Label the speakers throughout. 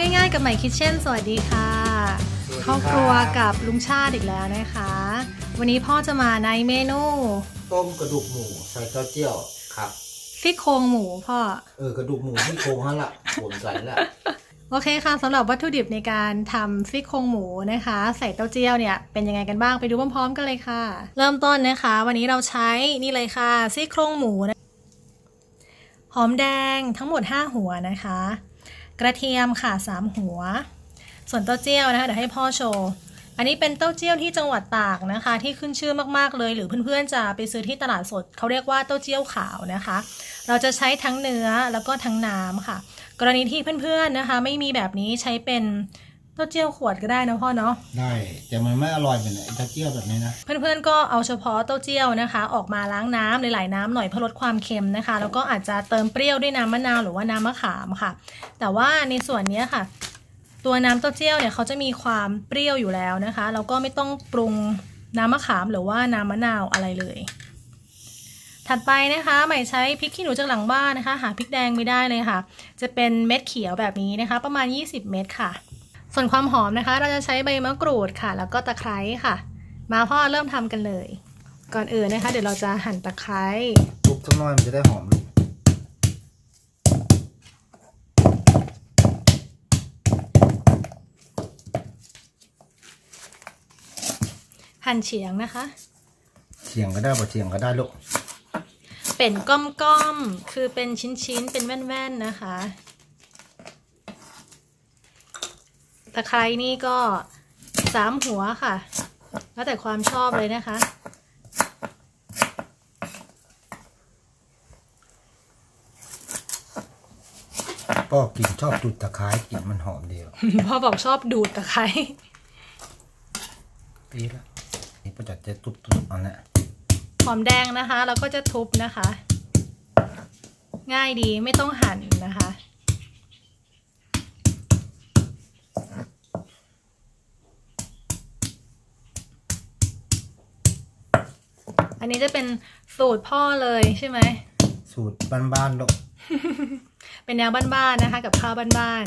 Speaker 1: ง่าย ๆ กับใหม่คิทเช่นสวัสดีค่ะ
Speaker 2: สวัสดีครับ
Speaker 1: ครอบครัวกับลุงชาติอีกแล้วนะคะ วันนี้พ่อจะมาในเมนู
Speaker 2: ต้มกระดูกหมูใส่เต้าเจี้ยวครับ
Speaker 1: ซี่โครงหมูพ่อ
Speaker 2: เออกระดูกหมูที่โครงฮะละผมใส่ละ
Speaker 1: โอเคค่ะสำหรับวัตถุดิบในการทำซี่โครงหมูนะคะ ใส่เต้าเจี้ยวเนี่ยเป็นยังไงกันบ้างไปดูพร้อมๆกันเลยค่ะ เริ่มต้นนะคะ วันนี้เราใช้นี่เลยค่ะซี่โครงหมูนะหอมแดงทั้งหมด 5 หัวนะคะ กระเทียมค่ะ3หัว ส่วนเต้าเจี้ยวนะคะเดี๋ยวให้พ่อโชว์อันนี้เป็นเต้าเจี้ยวที่จังหวัดตากนะคะ ที่ขึ้นชื่อมากๆเลย หรือเพื่อนๆจะไปซื้อที่ตลาดสดเขาเรียกว่าเต้าเจี้ยวขาวนะคะ เราจะใช้ทั้งเนื้อแล้วก็ทั้งน้ำค่ะ กรณีที่เพื่อนๆนะคะ ไม่มีแบบนี้ใช้เป็น ต้าเจี้ยวขวดก็ได้นะพ่อเนาะ
Speaker 2: ได้แต่มันไม่อร่อยเหมือนไอ้เต้าเจี้ยวแบบนี้นะ
Speaker 1: เพื่อนๆก็เอาเฉพาะเต้าเจี้ยวนะคะ ออกมาล้างน้ำหลายๆน้ำหน่อยเพื่อลดความเค็มนะคะ แล้วก็อาจจะเติมเปรี้ยวด้วยน้ำมะนาวหรือว่าน้ำมะขามค่ะ แต่ว่าในส่วนเนี้ยค่ะ ตัวน้ำเต้าเจี้ยวเนี่ยเขาจะมีความเปรี้ยวอยู่แล้วนะคะแล้วก็ไม่ต้องปรุงน้ำมะขามหรือว่าน้ำมะนาวอะไรเลยถัดไปนะคะใหม่ใช้พริกขี้หนูจากหลังบ้านนะคะ หาพริกแดงไม่ได้เลยค่ะ จะเป็นเม็ดเขียวแบบนี้นะคะ ประมาณ 20 เม็ดค่ะ ส่วนความหอมนะคะ เราจะใช้ใบมะกรูดค่ะ แล้วก็ตะไคร้ค่ะ มาพ่อเริ่มทำกันเลย ก่อนอื่นนะคะ เดี๋ยวเราจะหั่นตะไคร้
Speaker 2: ทุบสักหน่อยมันจะได้หอมลูก
Speaker 1: หั่นเฉียงนะคะ
Speaker 2: เฉียงก็ได้บ่เฉียงก็ได้ลูก
Speaker 1: เป็นก้อมๆ คือเป็นชิ้นๆ เป็นแว่นๆ นะคะ ตะไคร้นี่ก็สามหัวค่ะ แล้วแต่ความชอบเลยนะคะ
Speaker 2: ก็กินชอบจุดตะไคร้กลินมันหอมดีหรอก
Speaker 1: พ่อบอกชอบดูดตะไคร้
Speaker 2: ปีละนี่ก็จะจะตุบๆเอาเนี่ย
Speaker 1: หอมแดงนะคะแล้วก็จะทุบนะคะ ง่ายดีไม่ต้องหั่นนะคะ อันนี้จะเป็นสูตรพ่อเลยใช่ไหม
Speaker 2: สูตรบ้านๆลูก
Speaker 1: เป็นแนวบ้านๆนะคะ กับข้าวบ้าน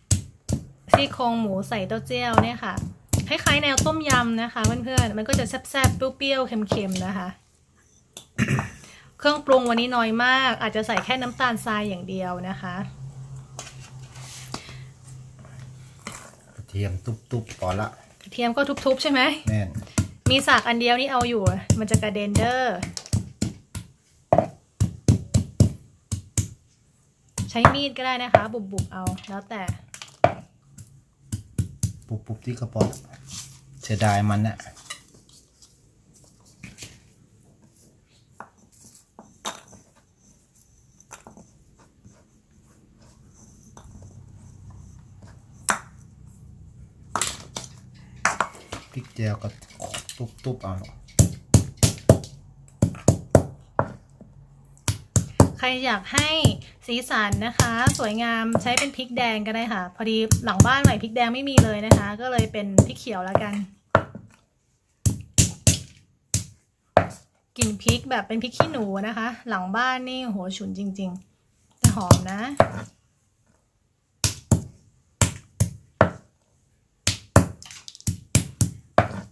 Speaker 1: ๆซี่โครงหมูใส่เต้าเจี้ยวเนี่ยค่ะคล้ายๆแนวต้มยำนะคะเพื่อนๆมันก็จะแซ่บๆเปรี้ยวๆเค็มๆนะคะ เครื่องปรุงวันนี้น้อยมาก อาจจะใส่แค่น้ำตาลทรายอย่างเดียวนะคะ
Speaker 2: กระเทียมตุบๆพอละ
Speaker 1: กระเทียมก็ทุบๆใช่ไหม
Speaker 2: แม่น
Speaker 1: มีสากอันเดียวนี่เอาอยู่ มันจะกระเด็นเดอใช้มีดก็ได้นะคะ บุบๆเอา แล้วแต่
Speaker 2: ปุบๆที่กระป๋องเสียดายมันน่ะพริกเจียวก็ ตุบเอา
Speaker 1: ใครอยากให้สีสันนะคะ สวยงามใช้เป็นพริกแดงก็ได้ค่ะ พอดีหลังบ้านใหม่พริกแดงไม่มีเลยนะคะ ก็เลยเป็นพริกเขียวแล้วกันกลิ่นพริกแบบเป็นพริกขี้หนูนะคะ หลังบ้านนี่โหฉุนจริงๆแต่หอมนะ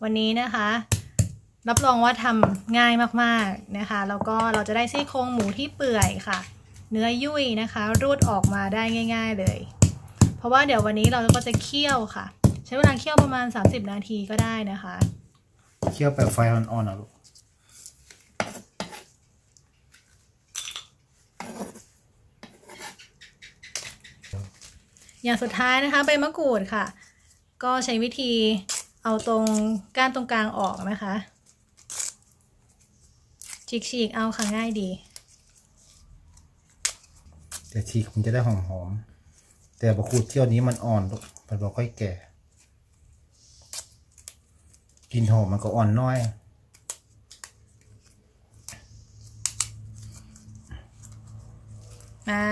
Speaker 1: วันนี้นะคะ รับรองว่าทำง่ายมากๆนะคะ แล้วก็เราจะได้ซี่โครงหมูที่เปื่อยค่ะ เนื้อยุ่ยนะคะ รูดออกมาได้ง่าย ๆเลย เพราะว่าเดี๋ยววันนี้เราก็จะเคี่ยวค่ะ ใช้เวลาเคี่ยวประมาณ 30 นาทีก็ได้นะคะ
Speaker 2: เคี่ยวแบบไฟอ่อนๆนะลูก
Speaker 1: อย่างสุดท้ายนะคะใบมะกรูดค่ะ ก็ใช้วิธี เอาตรงก้านตรงกลางออกนะคะฉีกๆเอาค่ะง่ายดี
Speaker 2: แต่ฉีกมันจะได้หอมๆแต่บะขูดเที่ยวนี้มันอ่อนลูกมันบ่ค่อยแก่กินหอมมันก็อ่อนน้อย
Speaker 1: มา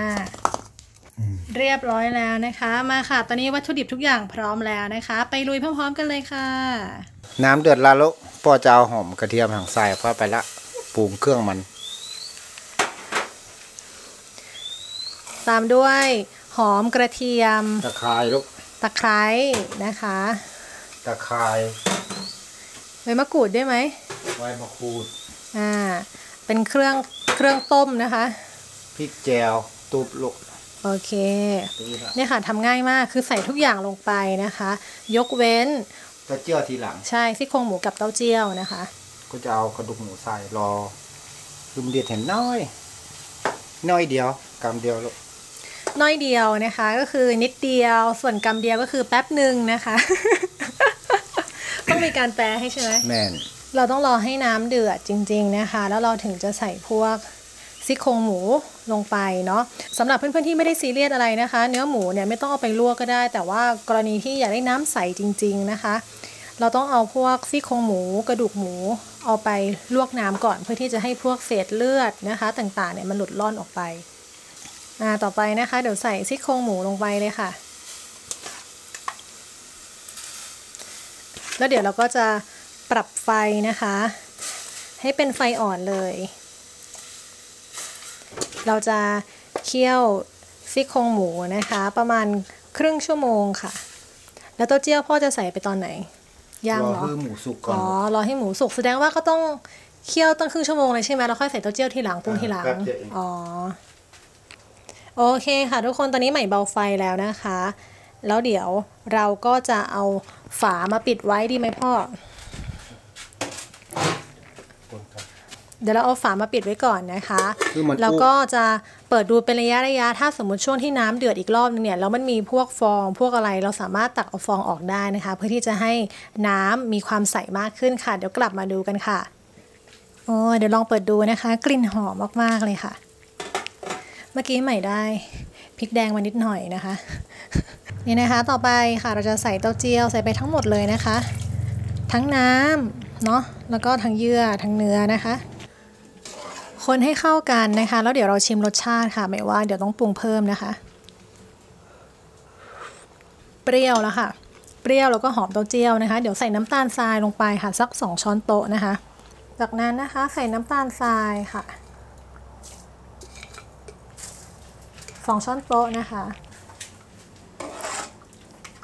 Speaker 1: เรียบร้อยแล้วนะคะ มาค่ะ ตอนนี้วัตถุดิบทุกอย่างพร้อมแล้วนะคะ ไปลุยพร้อมๆกันเลยค่ะ
Speaker 2: น้ำเดือดและลูกพ่อจะเอาหอมกระเทียมหางใส่เข้าไปละปรุงเครื่องมัน
Speaker 1: ตามด้วยหหอมกระเทียม
Speaker 2: ตะไคร้ลูก
Speaker 1: ตะไคร้นะคะ
Speaker 2: ตะไคร้
Speaker 1: ใบมะกรูดด้วยไหม
Speaker 2: ใบมะกรูด
Speaker 1: อ่าเป็นเครื่องเครื่องต้มนะคะ
Speaker 2: พริกแจวตุบลูก
Speaker 1: โอเค
Speaker 2: นี่ละ
Speaker 1: เนี่ยค่ะทำง่ายมากคือใส่ทุกอย่างลงไปนะคะ ยกเว้น
Speaker 2: จะเจียวทีหลัง
Speaker 1: ใช่ซี่โครงหมูกับเต้าเจี้ยวนะคะ
Speaker 2: ก็จะเอากระดูกหมูใส่รอคือมันเดียดเห็นน้อย น้อยเดียวกำเดียวลูก
Speaker 1: น้อยเดียวนะคะ ก็คือนิดเดียวส่วนกำเดียวก็คือแป๊บหนึ่งนะคะ ต้องมีการแปลให้ใช่ไหม
Speaker 2: แม่น
Speaker 1: เราต้องรอให้น้ำเดือดจริง ๆนะคะ แล้วเราถึงจะใส่พวก ซี่โครงหมูลงไปเนาะสำหรับเพื่อนๆที่ไม่ได้ซีเรียสอะไรนะคะ เนื้อหมูเนี่ยไม่ต้องเอาไปลวกก็ได้ แต่ว่ากรณีที่อยากได้น้ำใสจริง ๆนะคะ เราต้องเอาพวกซี่โครงหมูกระดูกหมูเอาไปลวกน้ำก่อน เพื่อที่จะให้พวกเศษเลือดนะคะ ต่างๆเนี่ยมันหลุดล่อนออกไปอ่าต่อไปนะคะเดี๋ยวใส่ซี่โครงหมูลงไปเลยค่ะ แล้วเดี๋ยวเราก็จะปรับไฟนะคะ ให้เป็นไฟอ่อนเลย เราจะเคี่ยวซี่โครงหมูนะคะ ประมาณครึ่งชั่วโมงค่ะ แล้วเต้าเจี้ยวพ่อจะใส่ไปตอนไหนย่าง
Speaker 2: รอ
Speaker 1: เหรอ
Speaker 2: ให้หมูสุกก่อน
Speaker 1: อ๋อ
Speaker 2: ลูก
Speaker 1: รอให้หมูสุกแสดงว่าก็ต้องเคี่ยวตั้งครึ่งชั่วโมงเลยใช่ไหมแล้วค่อยใส่เต้าเจี้ยวทีหลังปรุงทีหลัง
Speaker 2: แป๊บเดียวเอง
Speaker 1: อ๋อโอเคค่ะทุกคนตอนนี้ใหม่เบาไฟแล้วนะคะ แล้วเดี๋ยวเราก็จะเอาฝามาปิดไว้ดีไหมพ่อ
Speaker 2: คนครับ
Speaker 1: เดี๋ยวเราเอาฝามาปิดไว้ก่อนนะคะ
Speaker 2: คือมัน
Speaker 1: แล้วก็จะเปิดดูเป็นระยะระยะ ถ้าสมมติช่วงที่น้ำเดือดอีกรอบนึงเนี่ยแล้วมันมีพวกฟองพวกอะไรเราสามารถตักเอาฟองออกได้นะคะ เพื่อที่จะให้น้ำมีความใสมากขึ้นค่ะ เดี๋ยวกลับมาดูกันค่ะโอ้ยเดี๋ยวลองเปิดดูนะคะ กลิ่นหอมมากๆเลยค่ะ เมื่อกี้ใหม่ได้พริกแดงมานิดหน่อยนะคะ นี่นะคะต่อไปค่ะเราจะใส่เต้าเจี้ยวใส่ไปทั้งหมดเลยนะคะ ทั้งน้ำเนาะแล้วก็ทั้งเยื่อทั้งเนื้อนะคะ คนให้เข้ากันนะคะ แล้วเดี๋ยวเราชิมรสชาติค่ะ ไม่ว่าเดี๋ยวต้องปรุงเพิ่มนะคะ เปรี้ยวแล้วค่ะ เปรี้ยวแล้วก็หอมเต้าเจี้ยวนะคะ เดี๋ยวใส่น้ำตาลทรายลงไปค่ะ สัก 2 ช้อนโต๊ะนะคะ จากนั้นนะคะใส่น้ำตาลทรายค่ะ 2 ช้อนโต๊ะนะคะ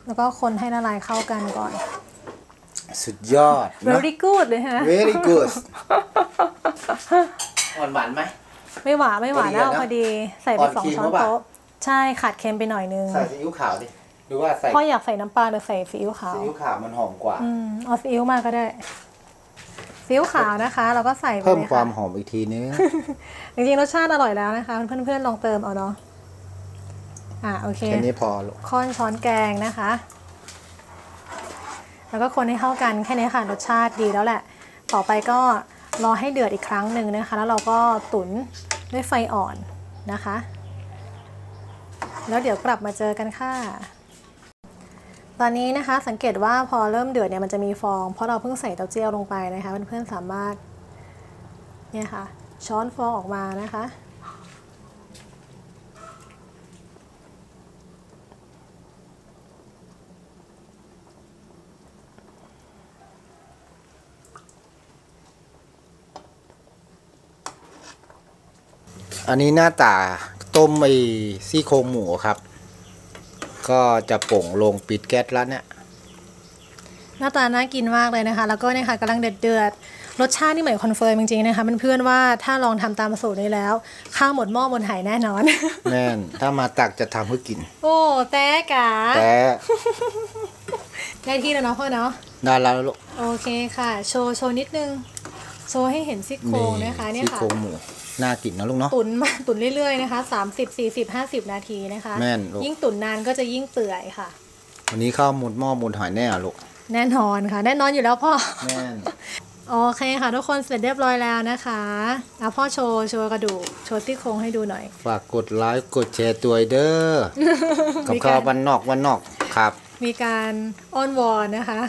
Speaker 1: แล้วก็คนให้ละลายเข้ากันก่อน
Speaker 2: สุดยอดนะ
Speaker 1: very good เลยฮะ
Speaker 2: very good หวานหวานไหม
Speaker 1: ไม่หวานไม่หวานแล้ว
Speaker 2: พ
Speaker 1: พ
Speaker 2: อ
Speaker 1: อ
Speaker 2: ดี
Speaker 1: ดีใส่ไป
Speaker 2: อ่อน
Speaker 1: สอง
Speaker 2: ครีม
Speaker 1: ช้อน
Speaker 2: หรือเปล่า
Speaker 1: โต๊ะใช่ขาดเค็มไปหน่อยนึง
Speaker 2: ใส่ซีอิ๊วขาวดิหรือว่าใส่
Speaker 1: พ่ออยากใส่น้ำปลาหรือใส่ซีอิ๊วขาว
Speaker 2: ซีอิ๊วขาวมันหอมกว่า
Speaker 1: อืมเอาซีอิ๊วมาก็ได้ซีอิ๊วขาวนะคะเราก็ใส่ไป
Speaker 2: เพิ่ม
Speaker 1: เลย
Speaker 2: ความ
Speaker 1: ค่ะ
Speaker 2: หอมอีกทีนึง
Speaker 1: จริงๆรสชาติอร่อยแล้วนะคะ เพื่อนๆลองเติมเอาเนาะอะโอเค
Speaker 2: แค่นี้พอลูก
Speaker 1: ค้อนช้อนแกงนะคะ แล้วก็คนให้เข้ากันแค่นี้ค่ะรสชาติดีแล้วแหละ ต่อไปก็ รอให้เดือดอีกครั้งหนึ่งนะคะ แล้วเราก็ตุ๋นด้วยไฟอ่อนนะคะ แล้วเดี๋ยวกลับมาเจอกันค่ะ ตอนนี้นะคะสังเกตว่าพอเริ่มเดือดเนี่ยมันจะมีฟอง เพราะเราเพิ่งใส่เต้าเจี้ยวลงไปนะคะเพื่อนๆสามารถเนี่ยค่ะช้อนฟองออกมานะคะ
Speaker 2: อันนี้หน้าตาต้มไอ้ซี่โครงหมูครับ ก็จะปลงลงปิดแก๊สแล้วเนี่ย
Speaker 1: หน้าตาน่ากินมากเลยนะคะ แล้วก็เนี่ยค่ะกำลังเดือดเดือดๆรสชาตินี่เหมือน confirm จริงๆนะคะเพื่อนๆว่าถ้าลองทำตามสูตรนี้แล้ว ข้าวหมดหม้อบนไหายแน่นอน
Speaker 2: แม่น ถ้ามาตักจะทำให้กิน
Speaker 1: โอ้แต้กา
Speaker 2: แต่
Speaker 1: ได้ที่แล้วเนาะพ่อเนาะ
Speaker 2: ได้แล้วลูก
Speaker 1: โอเคค่ะ โชว์โชว์นิดนึง โชว์ให้เห็นซี่โครงนะคะเนี่ย
Speaker 2: ซี่
Speaker 1: ค่ะ
Speaker 2: โครงหมู น่ากินนะลูกเนาะ
Speaker 1: ตุ๋นมาตุ๋นเรื่อยๆนะคะ30 40 50นาทีนะคะ
Speaker 2: แม่นลูก
Speaker 1: ยิ่งตุ๋นนานก็จะยิ่งเปื่อยค่ะ
Speaker 2: วันนี้ข้าวหมดหม้อหมดหอยแน่อะลูก
Speaker 1: แน่นอนค่ะ แน่นอนอยู่แล้วพ่อ
Speaker 2: แม่น
Speaker 1: โอเคค่ะทุกคนเสร็จเรียบร้อยแล้วนะคะเอาพ่อโชว์โชว์กระดูกโชว์ซี่โครงให้ดูหน่อย
Speaker 2: ฝากกดไลค์กดแชร์ตัวเด้อกับข้าววันนอกวันนอกครับ
Speaker 1: มีการอ้อนวอนนะคะ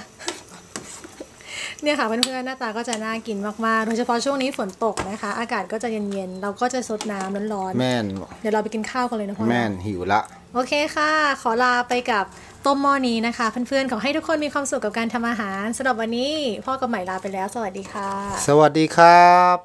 Speaker 1: เนี่ยค่ะเพื่อนๆหน้าตาก็จะน่ากินมากๆ โดยเฉพาะช่วงนี้ฝนตกนะคะ อากาศก็จะเย็นๆ เราก็จะซดน้ำร้อน
Speaker 2: แม่น
Speaker 1: ๆเดี๋ยวเราไปกินข้าวกันเลยนะพ่อ
Speaker 2: แม่นหิวละ
Speaker 1: โอเคค่ะ ขอลาไปกับต้มหม้อนี้นะคะ เพื่อนๆ ขอให้ทุกคนมีความสุขกับการทำอาหารสำหรับวันนี้ พ่อกับใหม่ลาไปแล้ว สวัสดีค่ะ
Speaker 2: สวัสดีครับ